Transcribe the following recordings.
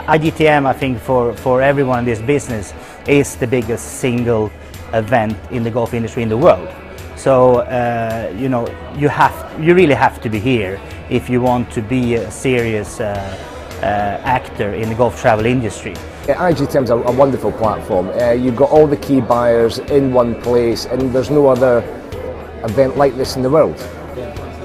IGTM, I think, for, for everyone in this business, is the biggest single event in the golf industry in the world. So uh, you know, you have, you really have to be here if you want to be a serious uh, uh, actor in the golf travel industry. Yeah, IGTM's a, a wonderful platform. Uh, you've got all the key buyers in one place, and there's no other event like this in the world.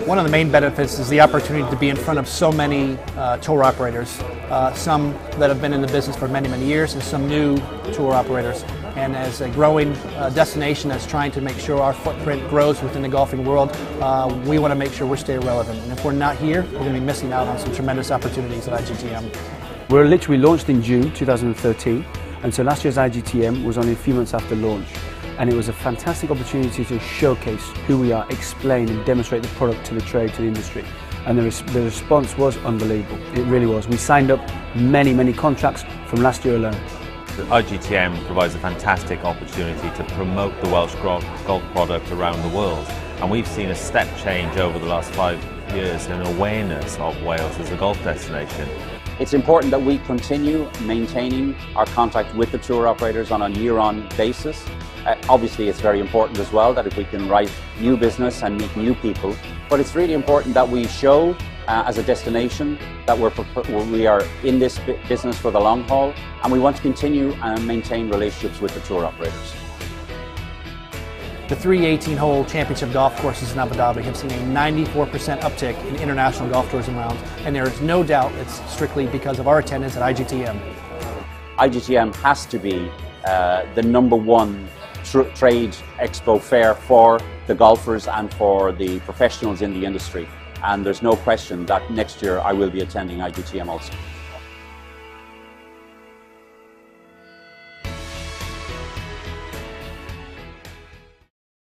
One of the main benefits is the opportunity to be in front of so many uh, tour operators, uh, some that have been in the business for many, many years, and some new tour operators. And as a growing uh, destination that's trying to make sure our footprint grows within the golfing world, uh, we want to make sure we stay relevant. And if we're not here, we're going to be missing out on some tremendous opportunities at IGTM. We're literally launched in June 2013, and so last year's IGTM was only a few months after launch. And it was a fantastic opportunity to showcase who we are, explain and demonstrate the product to the trade, to the industry. And the, res the response was unbelievable. It really was. We signed up many, many contracts from last year alone. IGTM provides a fantastic opportunity to promote the Welsh golf product around the world. And we've seen a step change over the last five years in awareness of Wales as a golf destination. It's important that we continue maintaining our contact with the tour operators on a year-on basis. Uh, obviously, it's very important as well that if we can write new business and meet new people, but it's really important that we show uh, as a destination that we're, we are in this business for the long haul and we want to continue and maintain relationships with the tour operators. The three 18-hole championship golf courses in Abu Dhabi have seen a 94% uptick in international golf tourism rounds, and there is no doubt it's strictly because of our attendance at IGTM. IGTM has to be uh, the number one tr trade expo fair for the golfers and for the professionals in the industry. And there's no question that next year I will be attending IGTM also.